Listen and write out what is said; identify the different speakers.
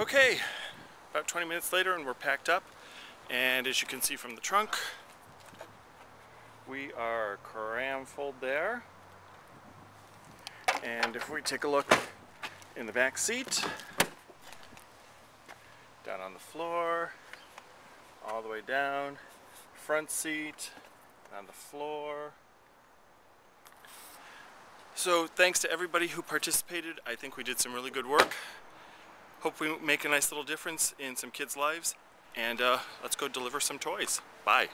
Speaker 1: Okay, about 20 minutes later and we're packed up. And as you can see from the trunk, we are cram full there. And if we take a look in the back seat, down on the floor, all the way down, front seat, on the floor. So thanks to everybody who participated. I think we did some really good work. Hope we make a nice little difference in some kids' lives. And uh, let's go deliver some toys. Bye.